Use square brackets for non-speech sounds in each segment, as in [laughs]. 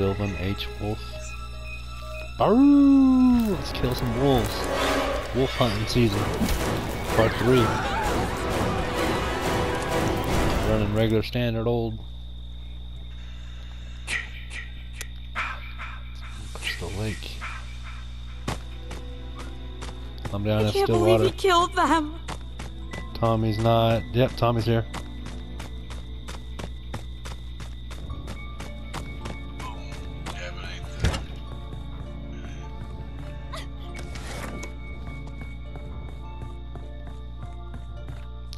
Silvan H. Wolf. Baroo! Let's kill some wolves. Wolf hunting season. Part 3. Running regular standard old. Crystal Lake. I'm down I at can't believe he killed them. Tommy's not. Yep, Tommy's here.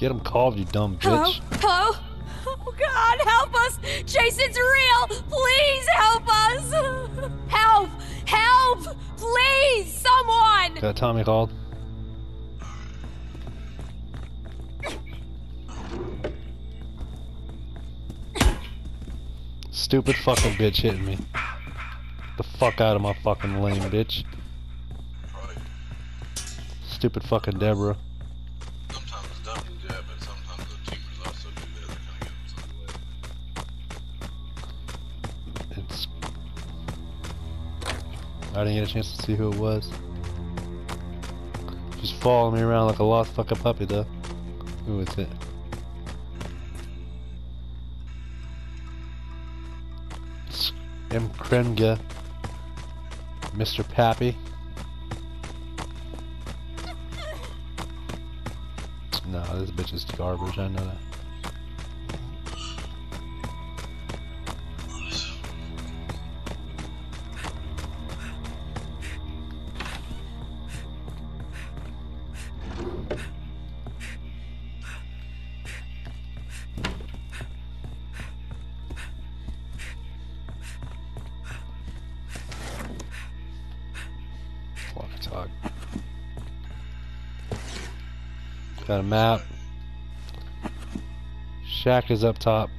Get him called, you dumb bitch. Hello? Oh God, help us! Jason's real! Please help us! Help! Help! Please, someone! Got Tommy called. Stupid fucking bitch hitting me. Get the fuck out of my fucking lane, bitch. Stupid fucking Deborah. I didn't get a chance to see who it was. Just following me around like a lost fucking puppy, though. Who is it? It's M. Krenga. Mr. Pappy. No, this bitch is garbage, I know that. Got a map. Shack is up top.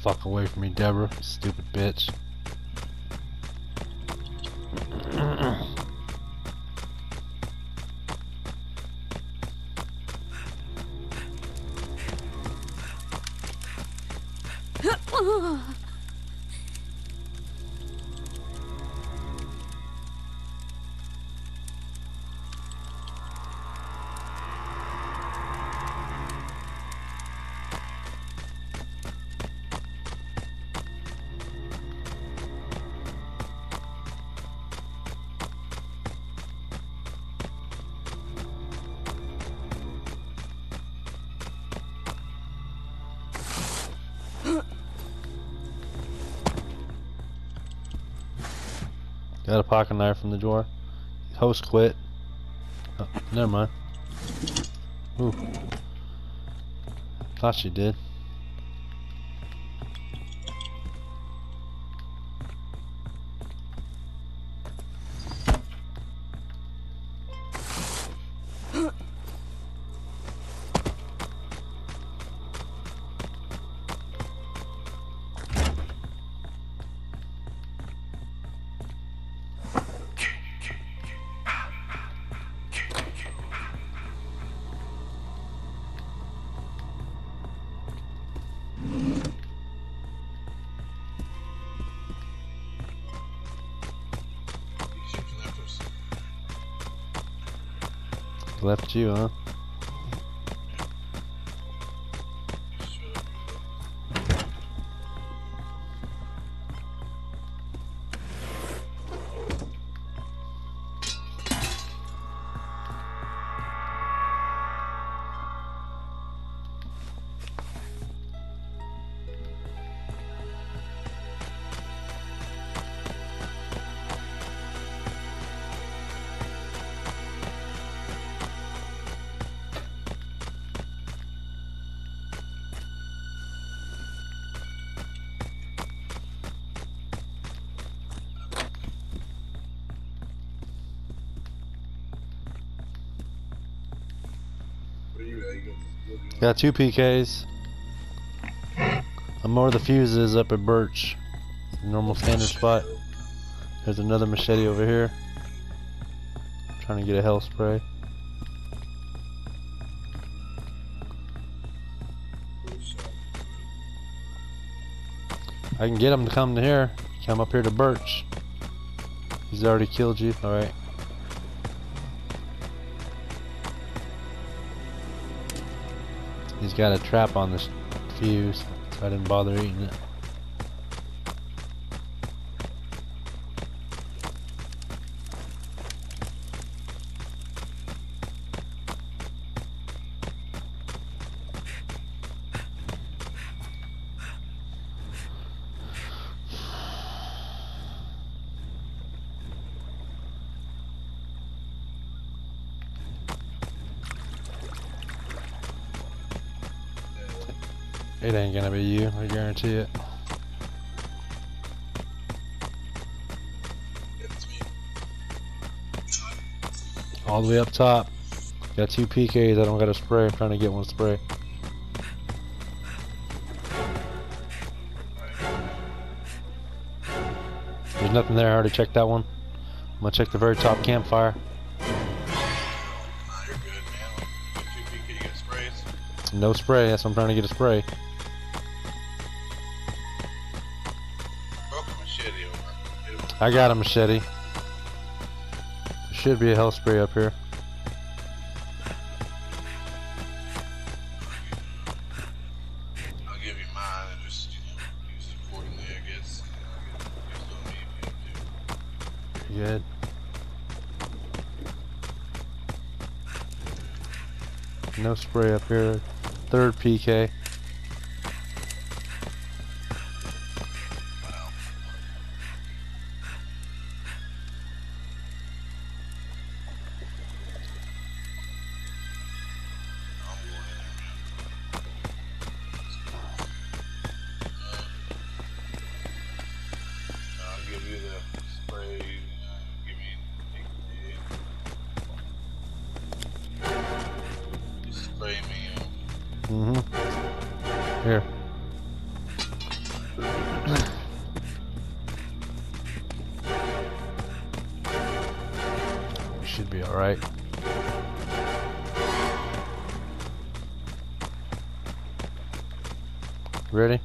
Fuck away from me, Deborah. Stupid bitch. [clears throat] Got a pocket knife from the drawer. Host quit. Oh, never mind. Ooh. Thought she did. Left you, huh? Got two PKs. I'm more the fuses up at Birch. Normal standard spot. There's another machete over here. Trying to get a hell spray. I can get him to come to here. Come up here to Birch. He's already killed you. Alright. He's got a trap on this fuse, so I didn't bother eating it. It ain't gonna be you, I guarantee it. All the way up top. Got two PKs, I don't got a spray, I'm trying to get one spray. There's nothing there, I already checked that one. I'm gonna check the very top campfire. Nah, you're good, man. Get two PK, you get sprays. No spray, that's why I'm trying to get a spray. I got a machete. There should be a hell spray up here. I'll give you mine and just, use it accordingly, I guess. Use it on me if you have to. Good. No spray up here. Third PK. Mm-hmm. Here. Should be alright. Ready?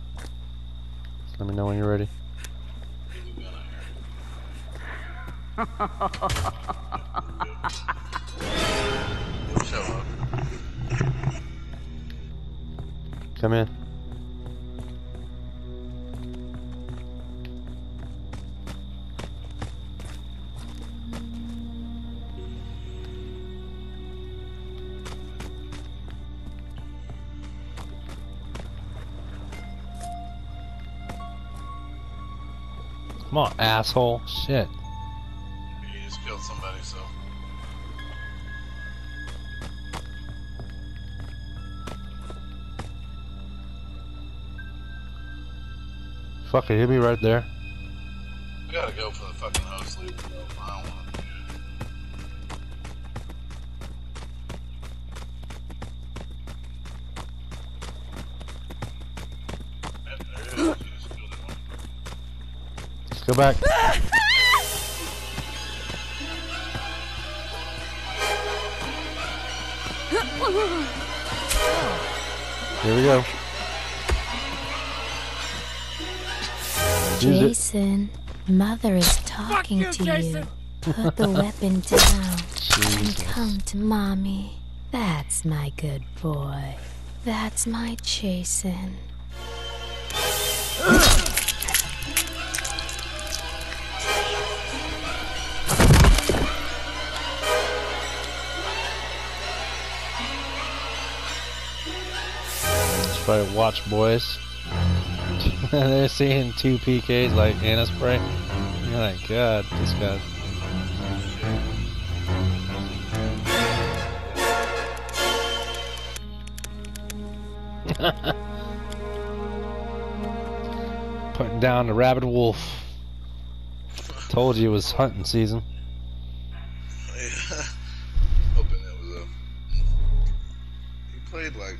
Let me know when you're ready. [laughs] Come in. Come on, asshole. Shit. You just killed somebody, so. Fuck it, he'll be right there. I gotta go for the fucking host leader, though. I don't want to do it. There it is. You just killed it. Let's go back. Here we go. Jason, Mother is talking you, to Jason. you. Put the weapon down [laughs] and come to Mommy. That's my good boy. That's my Jason. Let's try to watch, boys. [laughs] They're seeing two PKs like Anna spray. Oh my god, this guy. [laughs] Putting down the rabid wolf. Told you it was hunting season. Yeah. [laughs] Hoping that was a. You played like